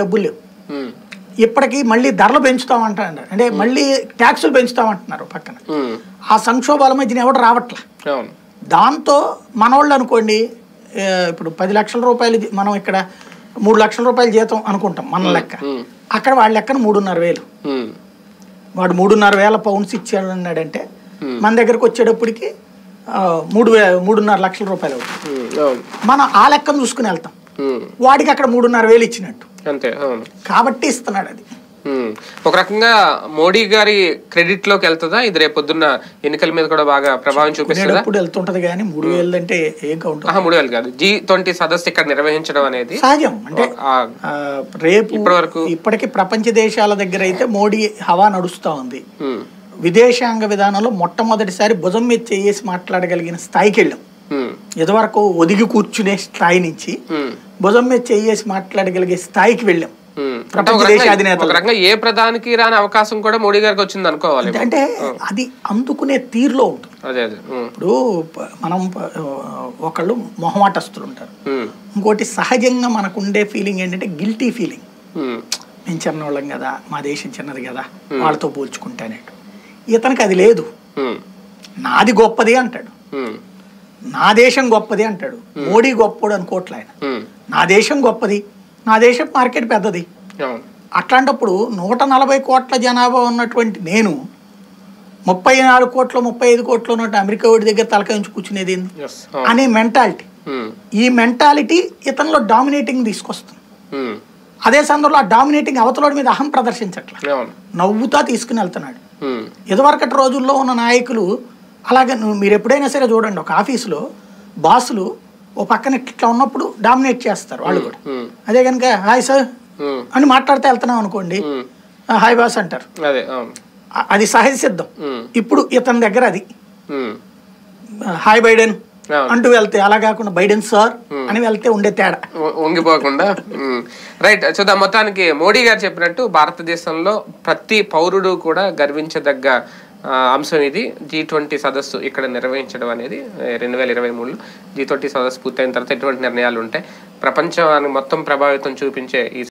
డబ్బులు. ఇప్పటికీ మళ్ళీ ధరలు పెంచుతామంటారు అంటే మళ్ళీ ట్యాక్సులు పెంచుతామంటున్నారు పక్కన. ఆ సంక్షోభాల మధ్యన ఎవడు రావట్లే. దాంతో మనోళ్ళు అనుకోండి ఇప్పుడు పది లక్షల రూపాయలు మనం ఇక్కడ మూడు లక్షల రూపాయల జీతం అనుకుంటాం మన లెక్క. అక్కడ వాళ్ళ లెక్కన మూడున్నర వేలు. వాడు మూడున్నర వేల పౌండ్స్ ఇచ్చాడు అన్నాడంటే మన దగ్గరకు వచ్చేటప్పటికి మూడు వే మూడున్నర లక్షల రూపాయలు అవుతుంది. మనం ఆ లెక్కను చూసుకుని వెళ్తాం. వాడికి అక్కడ మూడున్నర వేలు ఇచ్చినట్టు. అంతే కాబట్టి ఇస్తున్నాడు అది. ఒక రకంగా మోడీ గారి క్రెడిట్లోకి వెళ్తుందా? ఇది రేపు పొద్దున్న ఎన్నికల మీద కూడా బాగా ప్రభావం చూపిస్తుందా? కొనేటప్పుడు వెళ్తుంటది కానీ మూడు వేలు అంటే ఏం ఆహా, మూడు వేలు కాదు. జీ ట్వంటీ సదస్సు ఇక్కడ నిర్వహించడం అనేది సహజం అంటే రేపు ఇప్పటివరకు ఇప్పటికి ప్రపంచ దేశాల దగ్గర అయితే మోడీ హవా నడుస్తూ ఉంది. విదేశాంగ విధానంలో మొట్టమొదటిసారి భుజం మీద చేసి మాట్లాడగలిగిన స్థాయికి వెళ్ళాం. ఇదివరకు ఒదిగి కూర్చునే స్థాయి నుంచి భుజం మీద చేసి మాట్లాడగలిగే స్థాయికి వెళ్ళాం. ఏ ప్రధానికి రాని అవకాశం కూడా మోడీ గారికి వచ్చింది అనుకోవాలి. అంటే అది అందుకునే తీరులో ఉంటుంది. ఇప్పుడు మనం ఒకళ్ళు మొహమాటస్తులు ఉంటారు. ఇంకోటి సహజంగా మనకు ఉండే ఫీలింగ్ ఏంటంటే గిల్టీ ఫీలింగ్. మేము చిన్నోళ్ళం కదా మా దేశం చిన్నది కదా వాళ్ళతో పోల్చుకుంటానేటు ఇతనికి అది లేదు. నాది గొప్పది అంటాడు. నా దేశం గొప్పది అంటాడు. మోడీ గొప్పోడు అనుకోవట్లే ఆయన నా దేశం గొప్పది. నా దేశం మార్కెట్ పెద్దది. అట్లాంటప్పుడు నూట నలభై కోట్ల జనాభా ఉన్నటువంటి నేను ముప్పై నాలుగు కోట్ల ముప్పై ఐదు కోట్ల ఉన్నట్టు అమెరికా వాడి దగ్గర తలకాయించి కూర్చునేది అనే మెంటాలిటీ ఈ మెంటాలిటీ ఇతనిలో డామినేటింగ్ తీసుకొస్తుంది. అదే సందర్భంలో ఆ డామినేటింగ్ అవతలోడి మీద అహం ప్రదర్శించట్ల. అవును. నవ్వుతా తీసుకుని వెళ్తున్నాడు. ఇదివరకటి రోజుల్లో ఉన్న నాయకులు అలాగే నువ్వు మీరు ఎప్పుడైనా సరే చూడండి ఒక ఆఫీసులో బాసులు ఓ పక్కన ఇట్లా ఉన్నప్పుడు డామినేట్ చేస్తారు వాళ్ళు కూడా. అదే కనుక హాయ్ సార్ అని మాట్లాడితే వెళ్తున్నాం అనుకోండి ఉమ్, "ఆ, హాయ్ బాస్ అంటారు. అదే సహజ సిద్ధం. ఇప్పుడు ఇతని దగ్గర అది. ఉమ్, "ఆ, హాయ్ బైడెన్ అంటూ వెళ్తే అలా కాకుండా బైడెన్ సార్ అని వెళ్తే ఉండే తేడా. వంగిపోకుండా. రైట్ చూద్దాం. మొత్తానికి మోడీ గారు చెప్పినట్టు భారతదేశంలో ప్రతి పౌరుడు కూడా గర్వించదగ్గ అంశం ఇది. జీ ట్వంటీ సదస్సు ఇక్కడ నిర్వహించడం అనేది రెండు వేల ఇరవై మూడులో జీ ట్వంటీ సదస్సు పూర్తయిన తర్వాత ఎటువంటి నిర్ణయాలు ఉంటాయి? ప్రపంచాన్ని మొత్తం ప్రభావితం చూపించే ఈ